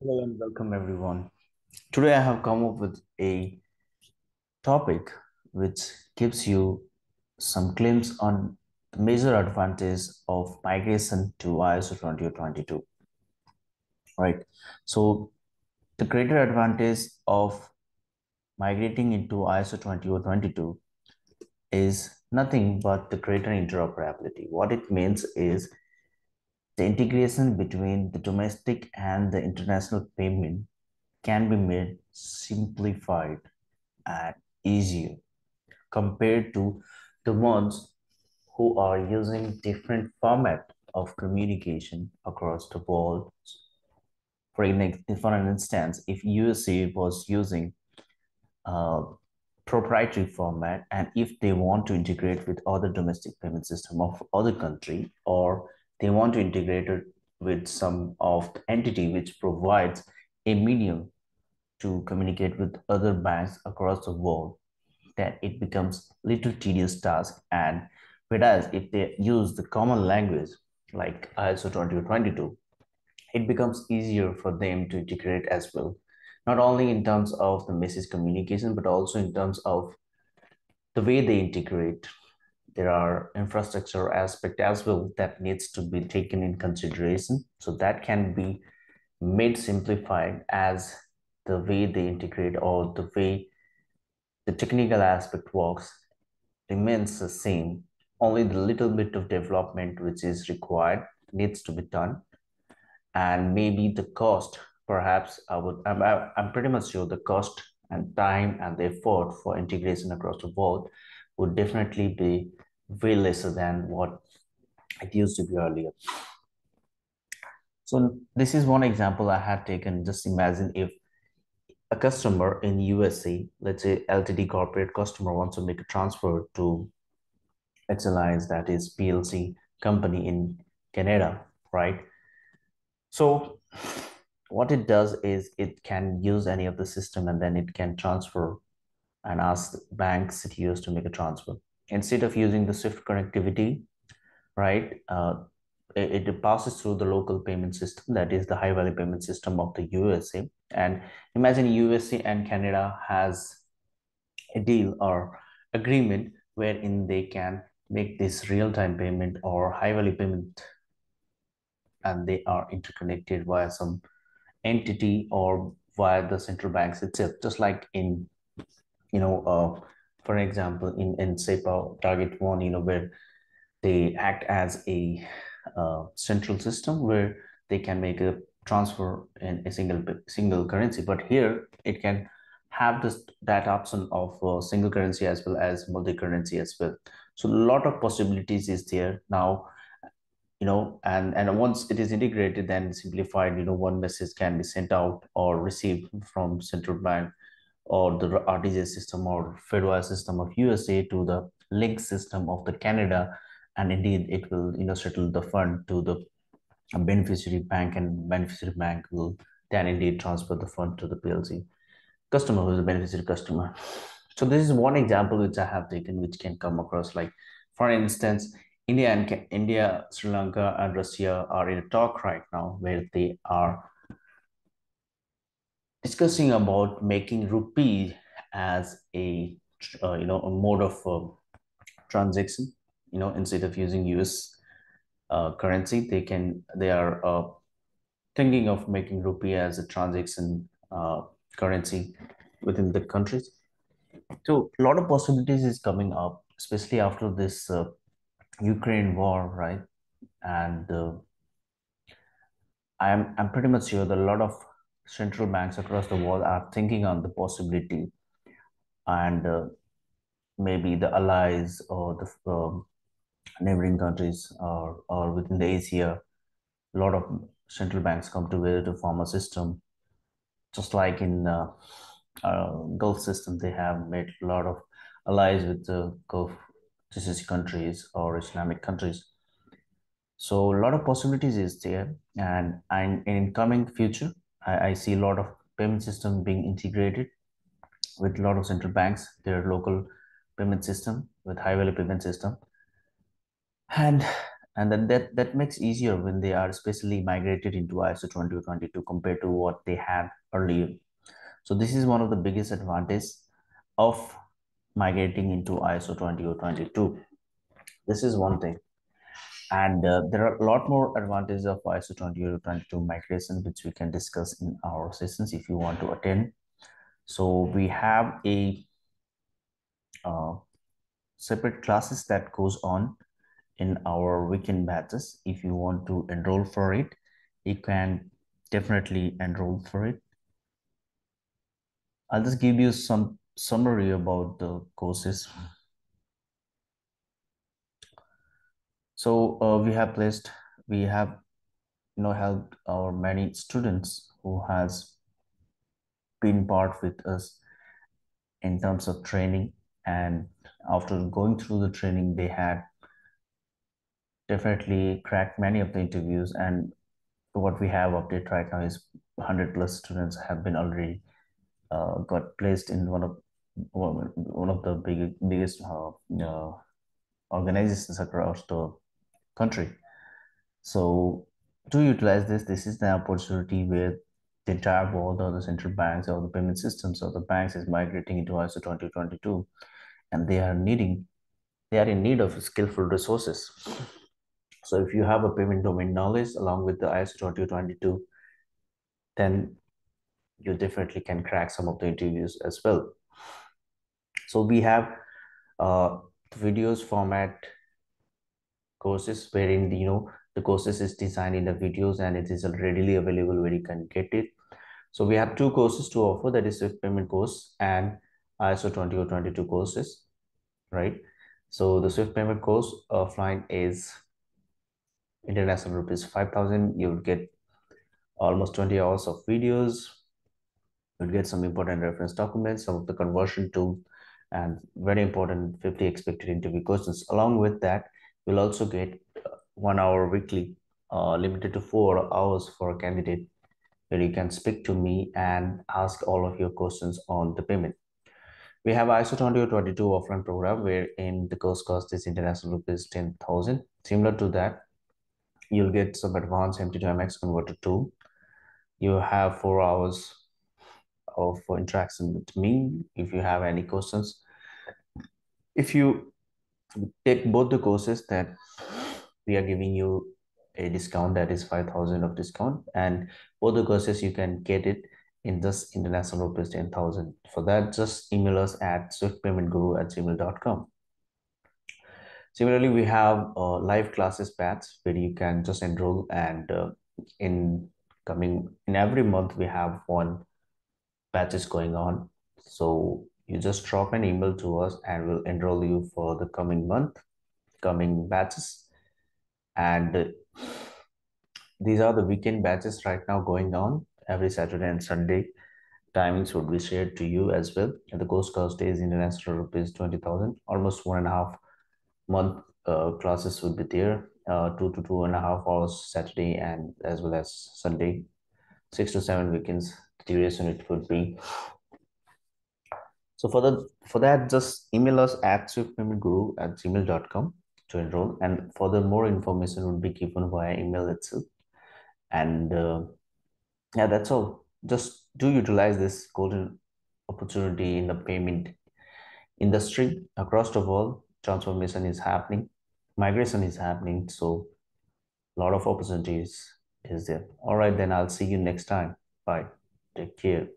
Hello and welcome everyone. Today I have come up with a topic which gives you some claims on the major advantage of migration to ISO 20022. Right. So the greater advantage of migrating into ISO 20022 is nothing but the greater interoperability. What it means is the integration between the domestic and the international payment can be made simplified and easier compared to the ones who are using different format of communication across the world. For an, for an instance, if USA was using uh, proprietary format and if they want to integrate with other domestic payment system of other country or they want to integrate it with some of the entity which provides a medium to communicate with other banks across the world, that it becomes little tedious task. And whereas if they use the common language like ISO 20022, it becomes easier for them to integrate as well. Not only in terms of the message communication, but also in terms of the way they integrate there are infrastructure aspect as well that needs to be taken in consideration. So that can be made simplified as the way they integrate or the way the technical aspect works remains the same. Only the little bit of development which is required needs to be done. And maybe the cost, perhaps I would, I'm, I'm pretty much sure the cost and time and the effort for integration across the world would definitely be way lesser than what it used to be earlier. So this is one example I have taken. Just imagine if a customer in USA, let's say LTD corporate customer wants to make a transfer to Alliance, that is PLC company in Canada, right? So what it does is it can use any of the system and then it can transfer and ask bank CTOs to make a transfer instead of using the Swift connectivity, right, uh, it, it, passes through the local payment system, that is the high value payment system of the USA. And imagine USA and Canada has a deal or agreement wherein they can make this real-time payment or high value payment and they are interconnected via some entity or via the central banks itself, just like in, you know, uh, for example, in, in SEPA target one, you know, where they act as a uh, central system where they can make a transfer in a single single currency. But here it can have this that option of uh, single currency as well as multi-currency as well. So a lot of possibilities is there now, you know, and and once it is integrated, then simplified, you know, one message can be sent out or received from central bank or the RTGS system or Fedwire system of USA to the link system of the Canada, and indeed it will you know settle the fund to the beneficiary bank, and beneficiary bank will then indeed transfer the fund to the PLC customer who is a beneficiary customer. So this is one example which I have taken, which can come across like, for instance, India and India, Sri Lanka, and Russia are in a talk right now where they are discussing about making rupee as a uh, you know a mode of uh, transaction you know instead of using us uh, currency they can they are uh, thinking of making rupee as a transaction uh, currency within the countries. So a lot of possibilities is coming up especially after this uh, ukraine war right? And i'm i'm pretty much sure that a lot of central banks across the world are thinking on the possibility and uh, maybe the allies or the um, neighboring countries or, or within the Asia, a lot of central banks come together to form a system. Just like in uh, uh, Gulf system, they have made a lot of allies with the Gulf GCC countries or Islamic countries. So a lot of possibilities is there, and, and in coming future, I, I see a lot of payment system being integrated with a lot of central banks, their local payment system with high value payment system. And and then that that makes easier when they are especially migrated into ISO 20022 compared to what they had earlier. So this is one of the biggest advantages of migrating into ISO 20022. This is one thing. And uh, there are a lot more advantages of ISO 20022 migration, which we can discuss in our sessions if you want to attend. So we have a uh, separate classes that goes on in our weekend batches. If you want to enroll for it, you can definitely enroll for it. I'll just give you some summary about the courses. So uh, we have placed, we have, you know, helped our many students who has been part with us in terms of training. And after going through the training, they had definitely cracked many of the interviews. And what we have update right now is 100 plus students have been already uh, got placed in one of one of the big, biggest uh, uh, organizations across the country. So to utilize this, this is the opportunity where the entire world or the central banks or the payment systems or the banks is migrating into ISO 20022 and they are needing, they are in need of skillful resources. So if you have a payment domain knowledge along with the ISO 20022, then you definitely can crack some of the interviews as well. So we have uh, videos format courses wherein you know the courses is designed in the videos and it is readily available where you can get it. So we have two courses to offer that is Swift payment course and ISO 20022 courses, right? So the Swift payment course offline is international rupees 5000 you would get almost 20 hours of videos you'll get some important reference documents some of the conversion tool and very important 50 expected interview questions along with that you'll also get one hour weekly uh, limited to four hours for a candidate where you can speak to me and ask all of your questions on the payment we have ISO 20022 offline program wherein the course cost is international rupees 10,000. Similar to that, you'll get some advanced MT to MX converter tool. You have four hours of interaction with me if you have any questions. If you take both the courses that we are giving you a discount that is 5000 of discount and both the courses you can get it in this international rupees 10,000. For that, just email us at swiftpaymentguru at gmail.com. Similarly, we have uh, live classes batch where you can just enroll and uh, in coming in every month we have one batches going on. So you just drop an email to us and we'll enroll you for the coming month, coming batches. And uh, these are the weekend batches right now going on every Saturday and Sunday. Timings would be shared to you as well. And the course cost is international rupees 20,000, almost one and a half month uh, classes would be there uh, two to two and a half hours saturday and as well as sunday six to seven weekends the duration it would be so for the for that just email us at swiftpaymentguru at gmail.com to enroll and further more information would be given via email itself and uh, yeah that's all just do utilize this golden opportunity in the payment industry across the world transformation is happening, migration is happening. So a lot of opportunities is there. All right, then I'll see you next time. Bye. Take care.